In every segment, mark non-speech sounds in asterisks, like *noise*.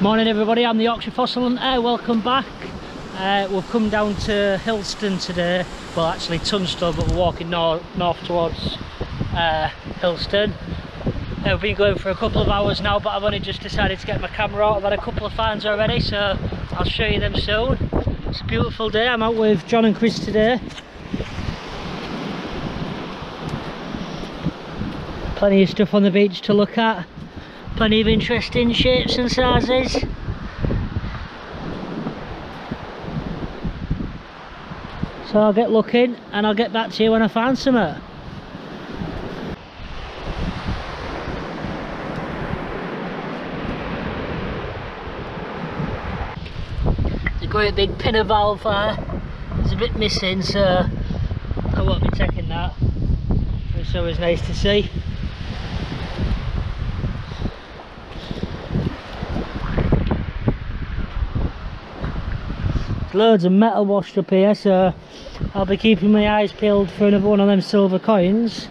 Morning everybody, I'm the Yorkshire Fossil Hunter, welcome back. Uh, we've come down to Hilston today, well actually Tunstall but we're walking north, north towards uh, Hilston. Uh, we've been going for a couple of hours now but I've only just decided to get my camera out. I've had a couple of finds already so I'll show you them soon. It's a beautiful day, I'm out with John and Chris today. Plenty of stuff on the beach to look at plenty of interesting shapes and sizes. So I'll get looking and I'll get back to you when I find some. A great big pinner valve there it's a bit missing so I won't be taking that. It's always nice to see loads of metal washed up here so I'll be keeping my eyes peeled for another one of them silver coins.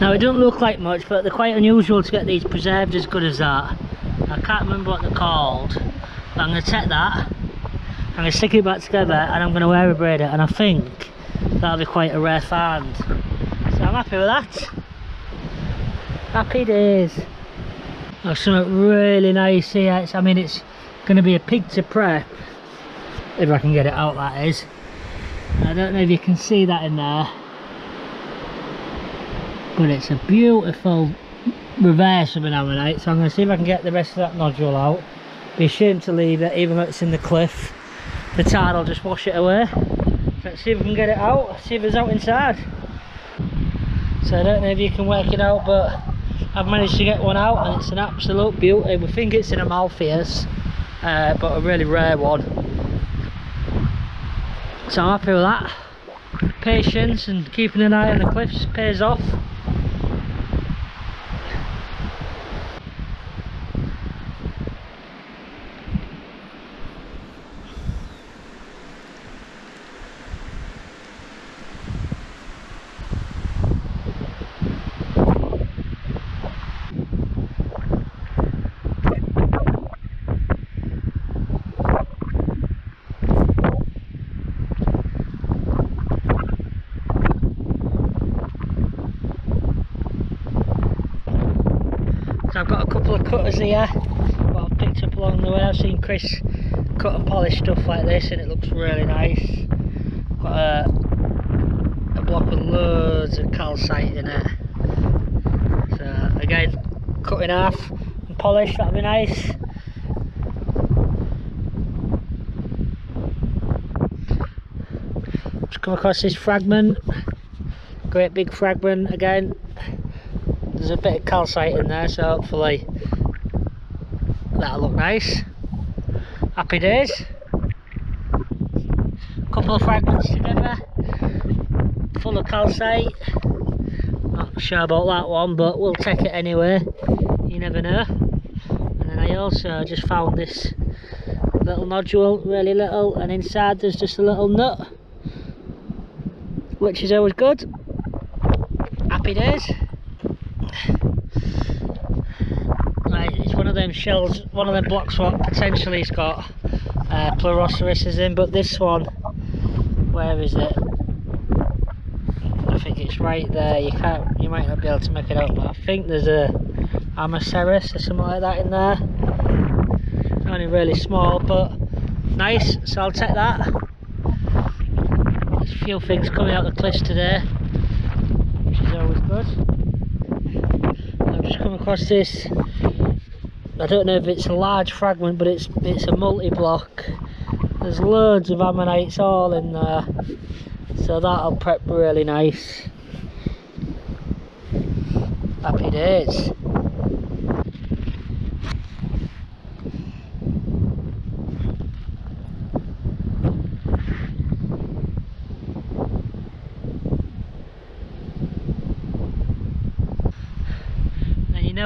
Now it don't look like much but they're quite unusual to get these preserved as good as that. I can't remember what they're called but I'm going to take that I'm going to stick it back together and I'm going to wear a braid it and I think that'll be quite a rare find so I'm happy with that. Happy days. There's something really nice here. It's, I mean, it's going to be a pig to prep. If I can get it out, that is. I don't know if you can see that in there. But it's a beautiful reverse of an ammonite. So I'm going to see if I can get the rest of that nodule out. Be ashamed to leave it, even though it's in the cliff. The tide will just wash it away. Let's see if we can get it out. See if it's out inside so I don't know if you can work it out but I've managed to get one out and it's an absolute beauty. We think it's in Amaltheus uh, but a really rare one. So I'm happy with that. Patience and keeping an eye on the cliffs pays off I've got a couple of cutters here what I've picked up along the way. I've seen Chris cut and polish stuff like this and it looks really nice. Got a, a block with loads of calcite in it. So again, cut in half and polish, that'll be nice. Just come across this fragment, great big fragment again, there's a bit of calcite in there so hopefully that'll look nice. Happy days. Couple of fragments together full of calcite. Not sure about that one but we'll take it anyway. You never know. And then I also just found this little nodule really little and inside there's just a little nut which is always good. Happy days Right, it's one of them shells, one of them blocks what potentially it's got uh, Pleuroceras in, but this one, where is it? I think it's right there, you can't, you might not be able to make it out, but I think there's a Amaceris or something like that in there. Only really small, but nice, so I'll take that. There's a few things coming out the cliffs today, which is always good I've just come across this I don't know if it's a large fragment but it's it's a multi-block. There's loads of ammonites all in there so that'll prep really nice. Happy days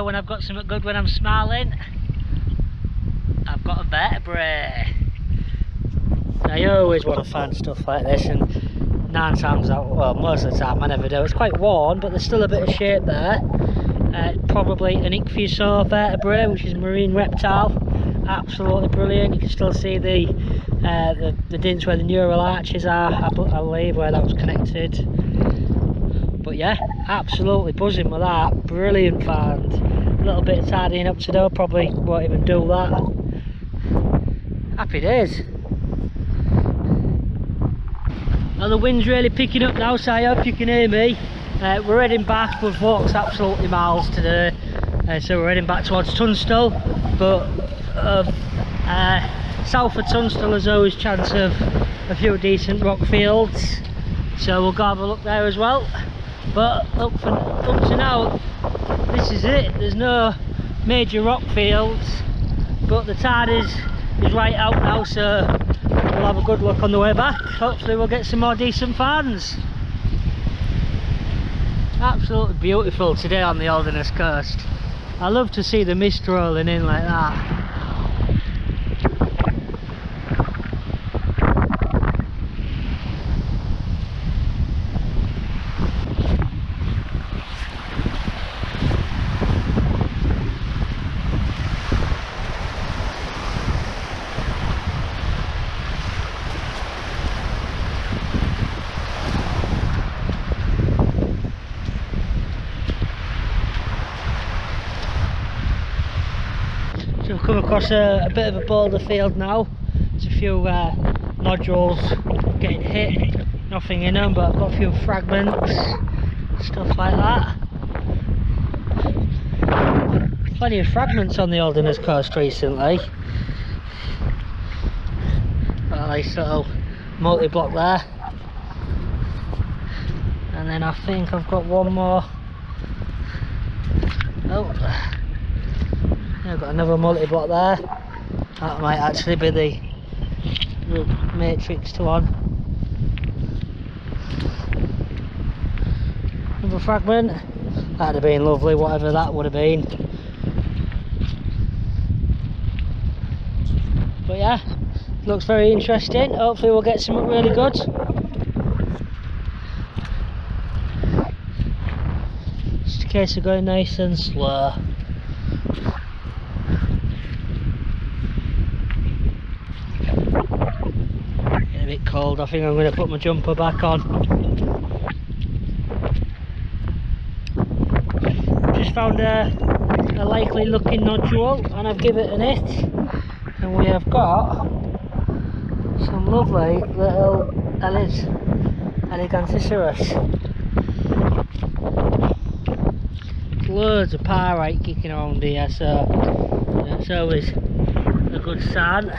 know when I've got something good when I'm smiling? I've got a vertebrae. I always want to find stuff like this and nine times out, well most of the time I never do. It's quite worn but there's still a bit of shape there. Uh, probably an ichthyosaur vertebrae which is marine reptile. Absolutely brilliant. You can still see the uh, the, the dents where the neural arches are, I believe where that was connected. But yeah, absolutely buzzing with that. Brilliant find. A little bit of tidying up to do, probably won't even do that. Happy days. Well, the wind's really picking up now, so I hope you can hear me. Uh, we're heading back, we've walked absolutely miles today. Uh, so we're heading back towards Tunstall, but uh, uh, south of Tunstall there's always chance of a few decent rock fields. So we'll go have a look there as well. But up, for, up to now, this is it. There's no major rock fields, but the tide is, is right out now, so we'll have a good look on the way back. Hopefully we'll get some more decent fans. Absolutely beautiful today on the Holderness coast. I love to see the mist rolling in like that come across a, a, bit of a boulder field now. There's a few uh, nodules getting hit, nothing in them, but I've got a few fragments, stuff like that. Plenty of fragments on the Holderness coast recently. Got a nice little multi-block there. And then I think I've got one more. Oh, I've got another multi-block there. That might actually be the, matrix to one. Another fragment. That'd have been lovely, whatever that would have been. But yeah, looks very interesting. Hopefully we'll get something really good. Just a case of going nice and slow. Cold. I think I'm going to put my jumper back on. Just found a, a likely looking nodule and I've given it an hit. And we have got some lovely little Elis Eleganticeras. Loads of pyrite kicking around here, so that's always a good sign.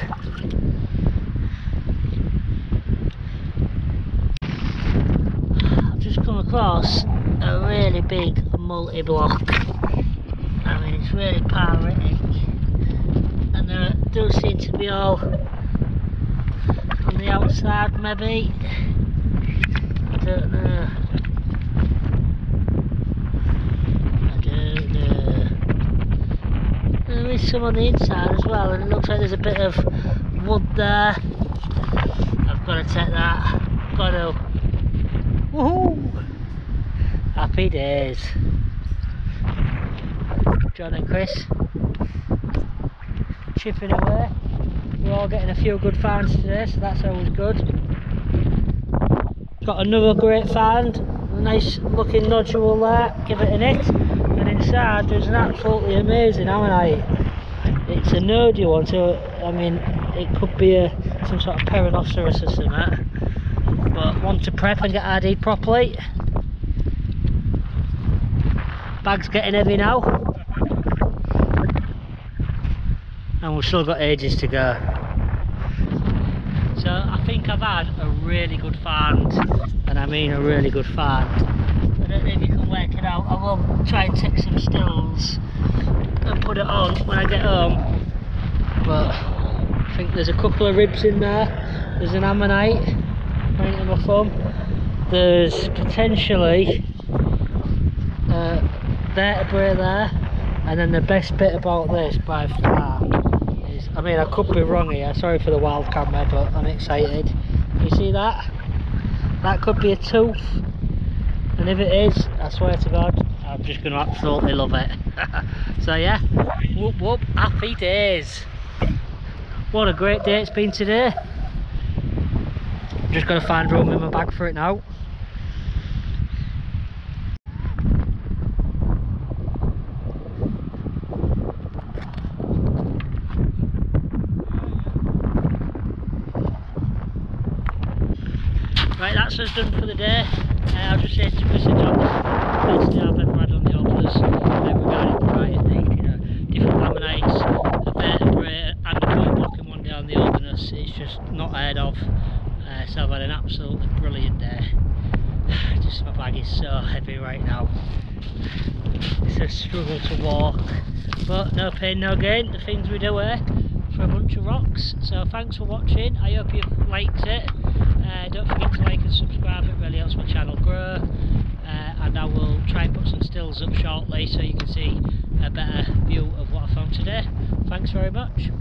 Across a really big multi-block. I mean, it's really pyritic. And there do seem to be all on the outside, maybe. I don't know. I don't. There is some on the inside as well, and it looks like there's a bit of wood there. I've got to take that. Got to. Woohoo! Happy days. John and Chris chipping away. We're all getting a few good finds today, so that's always good. Got another great find, a nice looking nodule there, give it a hit. And inside there's an absolutely amazing ammonite. It's a nerdy one, so I mean it could be a some sort of Peronoceras or something. But want to prep and get ID'd properly. Bag's getting heavy now. And we've still got ages to go. So I think I've had a really good find. And I mean a really good find. I don't know if you can work it out. I will try and take some stills and put it on when I get home. But I think there's a couple of ribs in there. There's an ammonite my thumb. There's potentially uh, vertebrae there and then the best bit about this by far is I mean I could be wrong here sorry for the wild camera but I'm excited you see that that could be a tooth. And if it is, I swear to God, I'm just going to absolutely love it. *laughs* so yeah, whoop whoop, happy days. What a great day it's been today. Just going to find room in my bag for it now. Right, that's us done for the day. Uh, I'll just say to Mr. John's best day I've ever had on the openers uh, regarding providing the you know, different ammonites, the vertebrae and the point blocking one day on the openers. It's just not heard of. Uh, so I've had an absolutely brilliant day. *sighs* Just my bag is so heavy right now. It's a struggle to walk. But no pain, no gain. The things we do here for a bunch of rocks. So thanks for watching. I hope you've liked it. Uh, don't forget to like and subscribe, it really helps my channel grow. Uh, and I will try and put some stills up shortly so you can see a better view of what I found today. Thanks very much.